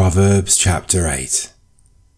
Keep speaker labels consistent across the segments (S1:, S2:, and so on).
S1: Proverbs chapter 8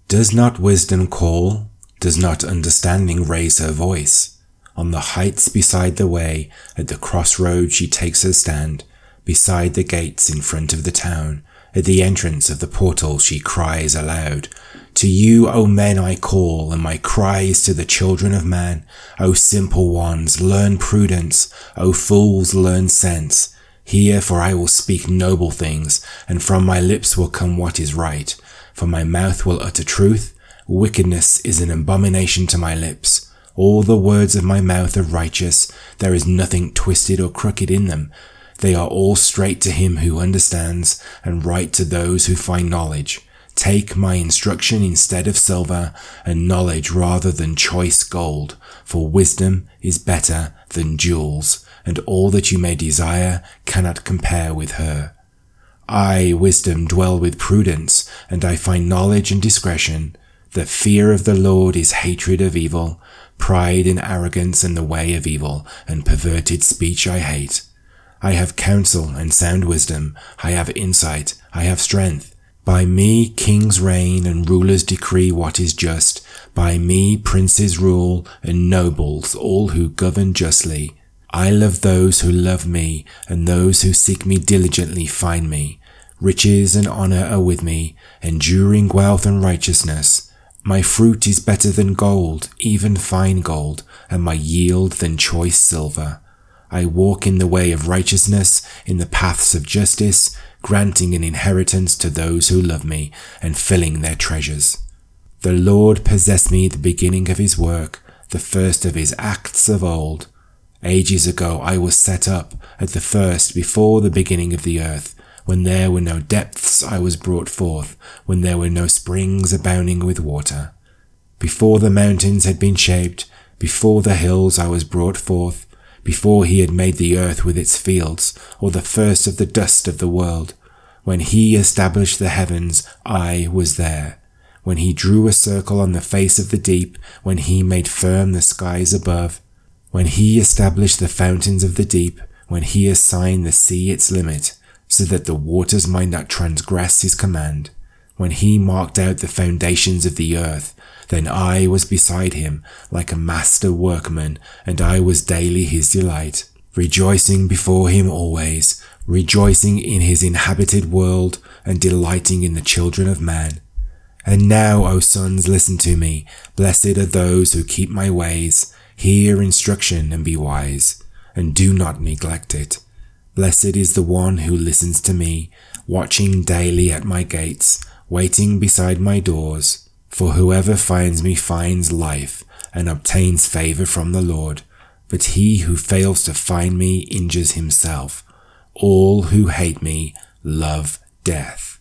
S1: Does not wisdom call? Does not understanding raise her voice? On the heights beside the way, at the crossroads she takes her stand, beside the gates in front of the town, at the entrance of the portal she cries aloud, To you, O men, I call, and my cry is to the children of man. O simple ones, learn prudence. O fools, learn sense. Hear, for I will speak noble things, and from my lips will come what is right. For my mouth will utter truth. Wickedness is an abomination to my lips. All the words of my mouth are righteous. There is nothing twisted or crooked in them. They are all straight to him who understands, and right to those who find knowledge. Take my instruction instead of silver, and knowledge rather than choice gold, for wisdom is better than jewels, and all that you may desire cannot compare with her. I, wisdom, dwell with prudence, and I find knowledge and discretion. The fear of the Lord is hatred of evil, pride and arrogance and the way of evil, and perverted speech I hate. I have counsel and sound wisdom, I have insight, I have strength. By me kings reign and rulers decree what is just. By me princes rule and nobles, all who govern justly. I love those who love me, and those who seek me diligently find me. Riches and honor are with me, enduring wealth and righteousness. My fruit is better than gold, even fine gold, and my yield than choice silver. I walk in the way of righteousness, in the paths of justice, granting an inheritance to those who love me, and filling their treasures. The Lord possessed me the beginning of his work, the first of his acts of old. Ages ago I was set up, at the first, before the beginning of the earth. When there were no depths I was brought forth, when there were no springs abounding with water. Before the mountains had been shaped, before the hills I was brought forth, before he had made the earth with its fields, or the first of the dust of the world. When he established the heavens, I was there. When he drew a circle on the face of the deep, when he made firm the skies above, when he established the fountains of the deep, when he assigned the sea its limit, so that the waters might not transgress his command, when he marked out the foundations of the earth, then I was beside him like a master workman, and I was daily his delight, rejoicing before him always, rejoicing in his inhabited world, and delighting in the children of man. And now, O sons, listen to me. Blessed are those who keep my ways. Hear instruction and be wise, and do not neglect it. Blessed is the one who listens to me, watching daily at my gates, waiting beside my doors. For whoever finds me finds life and obtains favor from the Lord, but he who fails to find me injures himself. All who hate me love death.